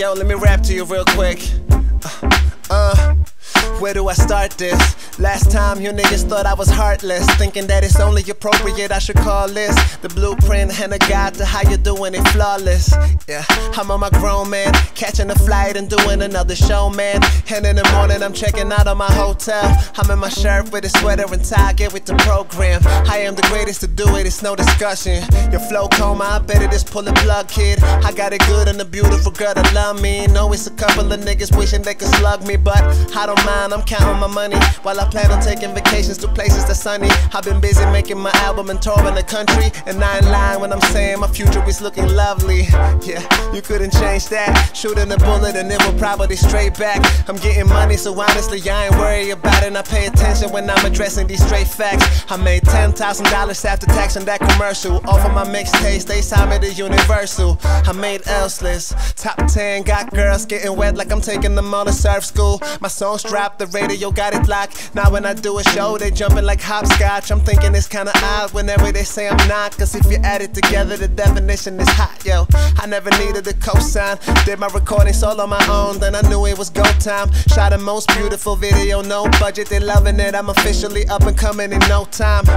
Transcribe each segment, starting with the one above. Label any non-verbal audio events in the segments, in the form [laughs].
Yo, let me rap to you real quick. Uh, uh, where do I start this? Last time you niggas thought I was heartless, thinking that it's only appropriate I should call this the blueprint and a guide to how you're doing it flawless. Yeah, I'm on my grown man, catching a flight and doing another show, man. And in the morning I'm checking out of my hotel. I'm in my shirt with a sweater and tie, get with the program. I am the greatest to do it, it's no discussion. Your flow coma, I better just pull the plug, kid. I got it good and a beautiful girl that love me. Know it's a couple of niggas wishing they could slug me, but I don't mind. I'm counting my money while I plan on taking vacations to places that's sunny. I've been busy making my album and touring the country. And I ain't lying when I'm saying my future is looking lovely. Yeah, you couldn't change that. Shooting a bullet and it will probably straight back. I'm getting money, so honestly, I ain't worried about it. I pay attention when I'm addressing these straight facts. I made $10,000 after tax on that commercial. Off of my mixtapes, they signed me to Universal. I made Elsless. Top 10, got girls getting wet like I'm taking them all to surf school. My songs dropped, the radio got it locked. Now when I do a show, they jumping like hopscotch. I'm thinking it's kinda odd whenever they say I'm not. Cause if you add it together, the definition is hot, yo. I never needed a cosign. Did my recordings all on my own, then I knew it was go time. Shot a most beautiful video, no budget, they loving it. I'm officially up and coming in no time.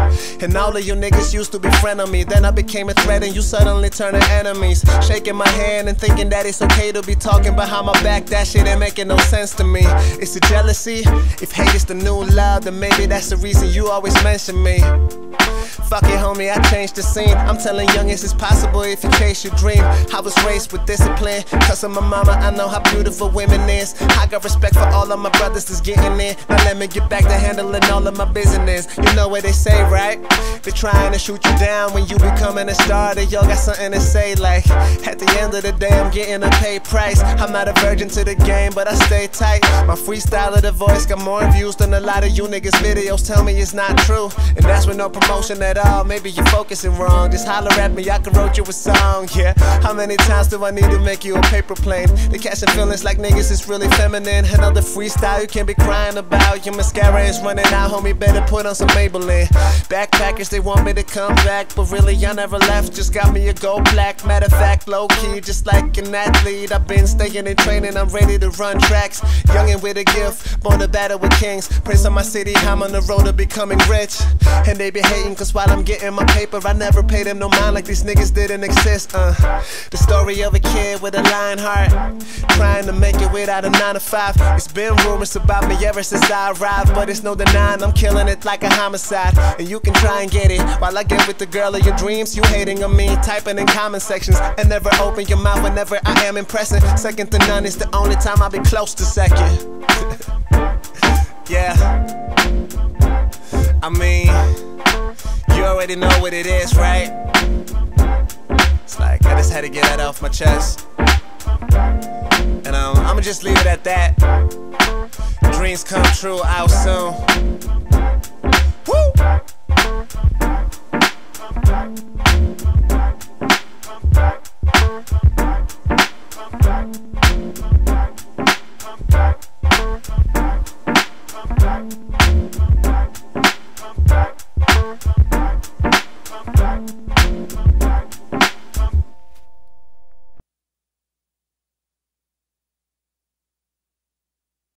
And all of you niggas used to be friend of me. Then I became a threat and you suddenly turn to enemies. Shaking my hand and thinking that it's okay to be talking behind my back. That shit ain't making no sense to me. It's a jealousy. If hate is the new love, then maybe that's the reason you always mention me. Fuck it, homie, I changed the scene. I'm telling youngins it's possible if you chase your dream. I was raised with discipline, cause of my mama, I know how beautiful women is. I got respect for all of my brothers that's getting in. Now let me get back to handling all of my business. You know what they say, right? They're trying to shoot you down when you becoming a star. They all got something to say, like, at the end of the day, I'm getting a paid price. I'm not a virgin to the game, but I stay tight. My freestyle of the voice got more views than a lot of you niggas' videos. Tell me it's not true, and that's with no promotion at all. Maybe you're focusing wrong. Just holler at me, I can wrote you a song. Yeah, how many times do I need to make you a paper plane? They catching feelings like niggas is really feminine. Another freestyle you can't be crying about. Your mascara is running out, homie. Better put on some Maybelline. Backpackers, they want me to come back, but really I never left. Just got me a gold black. Matter of fact, low key, just like an athlete. I've been staying in training, I'm ready to run tracks. Young and with a gift, born to battle with kings. Prince of my city, I'm on the road to becoming rich. And they be hating, cause while I'm getting my paper, I never paid them no mind like these niggas didn't exist. Uh, the story of a kid with a lion heart, trying to make it without a 9 to 5. It's been rumors about me ever since I arrived, but it's no denying I'm killing it like a homicide. And you can try and get it while I get with the girl of your dreams. You hating on me, typing in comment sections, and never open your mouth whenever I am impressing. Second to none is the only time I'll be close to second. [laughs] yeah. I mean, you already know what it is, right? It's like I just had to get that off my chest. And um, I'ma just leave it at that. Dreams come true out soon.